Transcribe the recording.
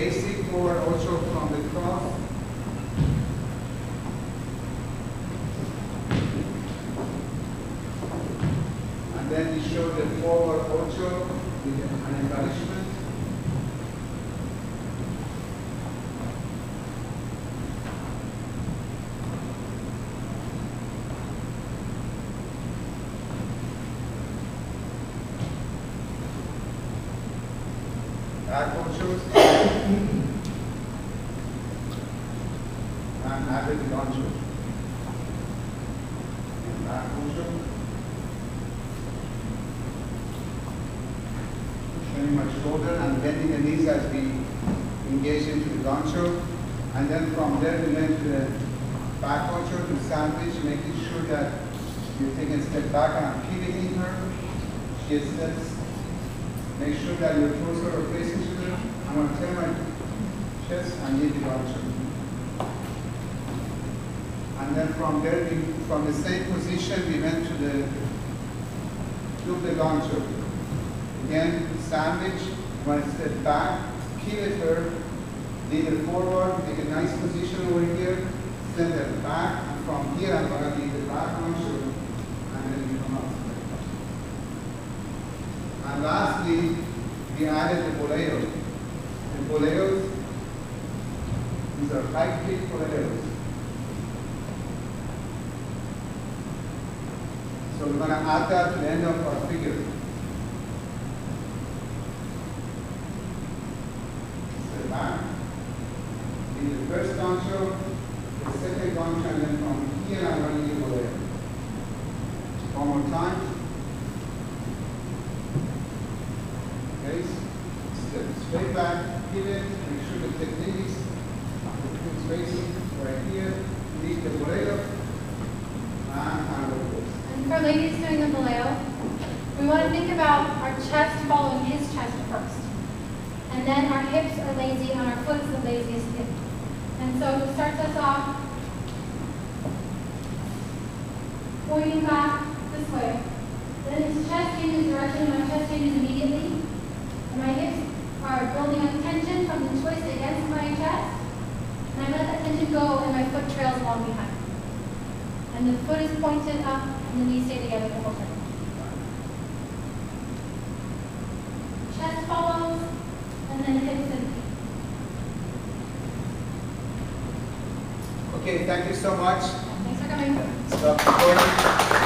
Basic forward ocho from the cross. And then we show the forward ocho with an embellishment. Back. Ocho. Showing my shoulder and bending the knees as we engage into the. And then from there we went to the back to sandwich, making sure that you take a step back and I'm pivoting her. She. Make sure that your torso are facing each other. I'm going to turn my chest and lead the gancho. And then from there, we, from the same position, we went to the the gancho. Again, sandwich, one step back, pivot her, lead her forward, make a nice position over here, send her back, and from here I'm gonna lead the back gancho, and then we come up. And lastly, we added the boleos. The boleos, these are high kick boleos. So we're gonna add that to the end of our figure. Step back. In the first gancho, the second gancho, and then from here I'm boleo. One more time. Okay, step straight back, pivot, make sure the technique is good spacing right here, lead the boleo. And for ladies doing the boleo, we want to think about our chest following his chest first. And then our hips are lazy and our foot is the laziest hip. And so it starts us off pointing back this way. Then his chest changes direction, my chest changes immediately. And my hips are building up tension from the twist against my chest. And I let that tension go and my foot trails along behind. And the foot is pointed up and the knees stay together the whole time. Chest follows and then hips and feet. Okay, thank you so much. Thanks for coming. Stop recording.